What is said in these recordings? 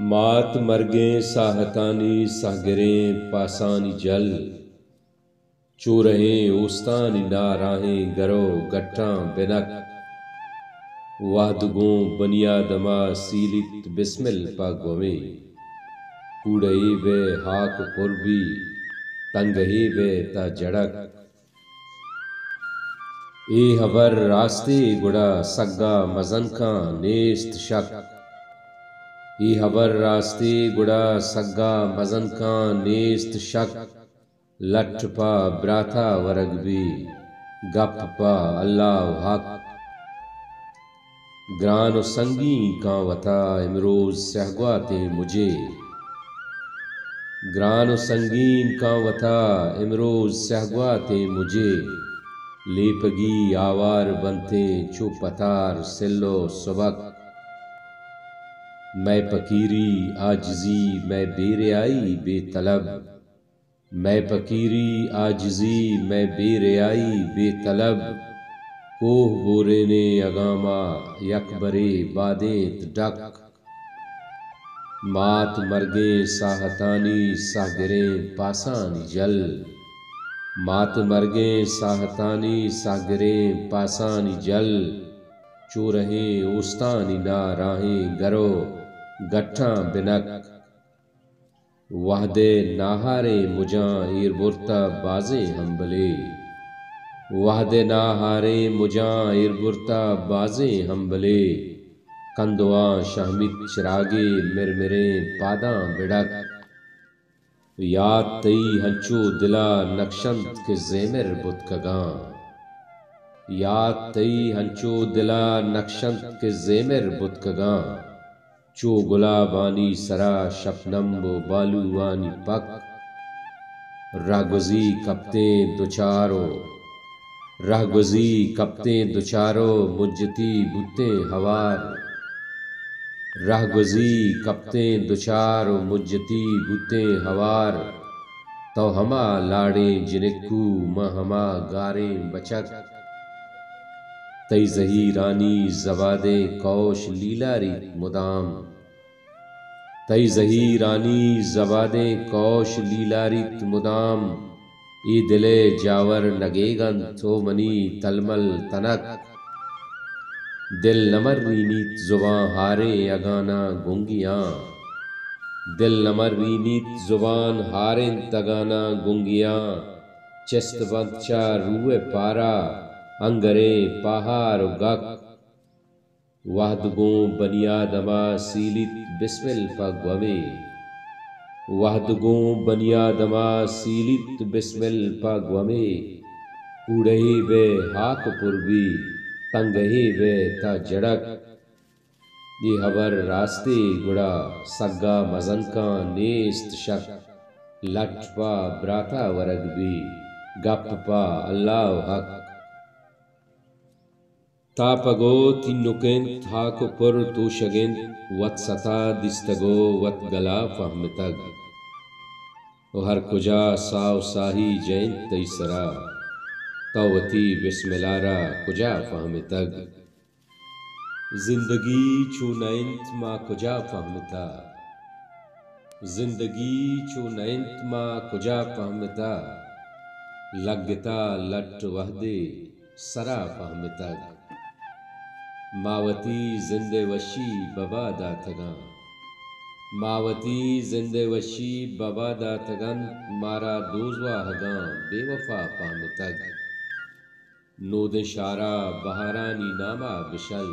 मात मरगे साहतानी सागरें पासानी जल चोरहें ओस्तानी नाराहें गरो गट्टा बिनक वादगों बनियादमा सीलित बिस्मिल पागवे कूड़ई वे हाक पुरबी तंगही वे ता जड़क ए हबर रास्ते गुड़ा सग्गा मजन का नेस्त शक ही हबर रास्ते गुड़ा सग्गा मजन का नेस्त शक। लठ पा ब्राथा वरग भी, गप पा अल्लाह हक। ग्रान संगी का वता, इमरोज सहगवाते मुझे। ग्रान संगीन का वता, इमरोज सहगवाते मुझे। लेपगी आवार बनते चुपतार सिल्लो सबक। मैं फकीरी, आजजी, मैं बेरियाई, बेतलब। मैं फकीरी, आजजी, मैं बेरियाई, बेतलब। कोह बोरे ने अगामा, यकबरे बादेत डक। मात मरगे साहतानी, सागरे पासानी जल। मात मरगे साहतानी, सागरे पासानी जल। चोरहें उस्तानी ना राहें गरो। गट्ठा बिनक। वाहदे नाहारे मुजा ईर बुरता बाजे हम्बले। वाहदे नाहारे मुजा ईर बुरता बाजे हम्बले। कंदुआ शहमित चिरागे मिरमिरे पादा बिड़क। याद तई हंचो दिला नक्शंत के जेमिर बुतकगा याद तई हंचो दिला नक्शंत के जेमिर बुतकगा चो गुलाबानी सरा शपनम वो बालूवानी पक। रागुजी कपते दुचारो। रागुजी कपते दुचारो मुजती बुते हवार। राहगुजी कपते दुचारो मुजती बुते हवार। तो हमा लाड़े जिनकू म हमा गारे बचक। तई जही रानी जवादे कौश लीलारी मुदाम। तई जही रानी जबादे कौश लीलारित मुदाम। ई दिले जावर नगेगन तो मनी तलमल तनक। दिल नमर रीनीत जुबा हारे अगाना गुंगिया। दिल नमर रीनीत ज़ुबान हारे तगाना गुंगिया। चस्त बंचा रूए पारा, अंगरे पहाड़ गक वहदगों बनियादमा सीलित बिस्मिल पगवे वहदगों बनियादमा सीलित बिस्मिल पगवे उड़ही बे हाक पुरबी तंगही बे ता जड़क। ये हबर रास्ते गुड़ा, सग्गा मजनका नेस्त शक। लटपा ब्राता वरग भी, गप पा अल्लाह हक। तापगो तिन्नुकेन थाको पर तोशगेन वत सता दिस्तगो वत गला फहमतग हर कुजा साव साही जैन तैसरा तवती बिस्मिलारा कुजा फहमतग ज़िंदगी चो नैंत मा कुजा फहमता ज़िंदगी चो नैंत मा कुजा फहमता लगता लट वहदे सरा फहमतग मावती जिंदे वशी बबा दातगा मावती जिंदे वशी बबा दातगन मारा दोजवा हगा बेवफा पामतग नोद शारा बहारानी नामा बिशल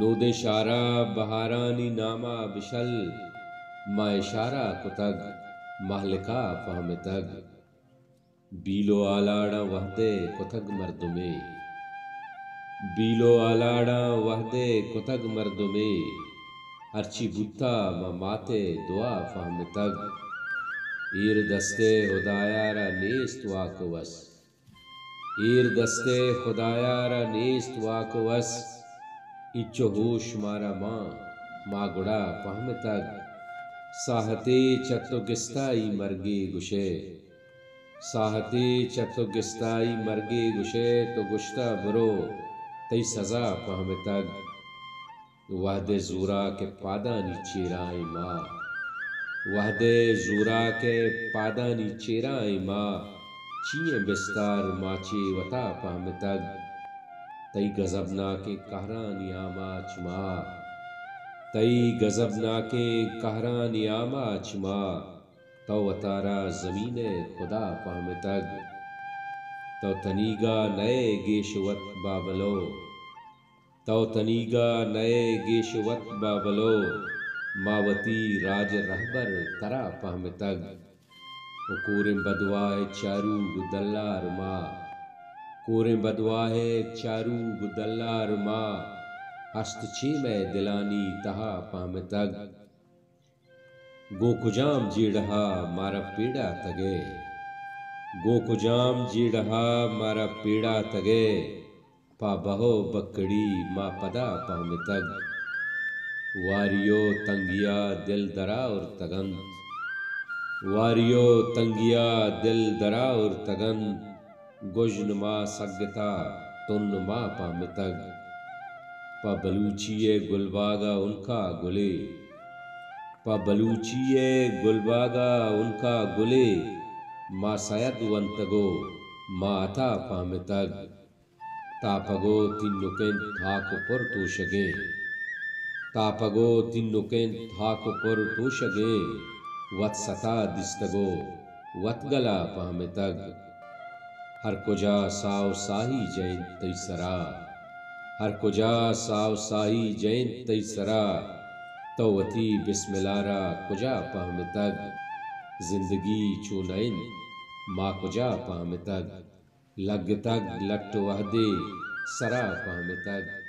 नोद शारा बहारानी नामा बिशल मा इशारा कुतग महलिका फहमतग बीलो आलाड़ा वहदे कुतग मर्दुमे बीलो आलाड़ा वहदे कुतग मर्दुमे हरची बुत्ता म माते दुआ फहम तग। ईर दस्ते खुदायारा नेस्त वाकवस ईर दस्ते खुदायारा नेस्त वाकवस इच्चो होश मारा माँ माँ गुड़ा फहम तग। साहते चतो गिस्ताई मरगे गुशे। साहते चतो गिस्ताई मरगे गुशे तो गुश्ता बरो तई सजा पहम तग वहदे जूरा के पादानी चेराए माँ। वहदे जूरा के पादानी चेराए माँ। चीए बिस्तार माचे वता पाम तग तई गजबना के कहरानी आमा चमा तई गजबना के कहरानी आमा चमा तो वतारा ज़मीन खुदा पाम तग तो तनीगा नए गेशवत बाबलो तो तनीगा नए गेशवत बाबलो मावती राज रहबर तरा पहम तग। कोरे बदवाए चारू गुदल्लार माँ। कोरे बदवाए चारू गुदल्लार माँ। हस्त छी में दिलानी तहा पहम तग। गोकुजाम जीड़हा मारा पीड़ा तगे। गोकुजाम जीड़हा मारा पीड़ा तगे, पा बहो बकड़ी मा पदा पहम तग वारियो तंगिया दिल दरा और तगन वारियो तंगिया दिल दरा और तगन गुजन मा सगता तुन मा पहम तग पा बलूचिए गुलबागा उनका गुले। पा बलूचिए गुलबागा उनका गुले। मासयद्वन्तगो माता पामितग। तापगो तिन्नुकें थाक पर तोषगे तापगो तिन्नुकें थाक पर तोषगे वत्सता दिस्तगो वतगला पामितग। हर कुजा साव साही जैन तैसरा। हर कुजा साव साही जैन तैसरा। तवती बिस्मिलारा कुजा पामतग। ज़िंदगी चूनैन माँ कुजा पामे तग लग तग लट वहदे सरा पाम तग।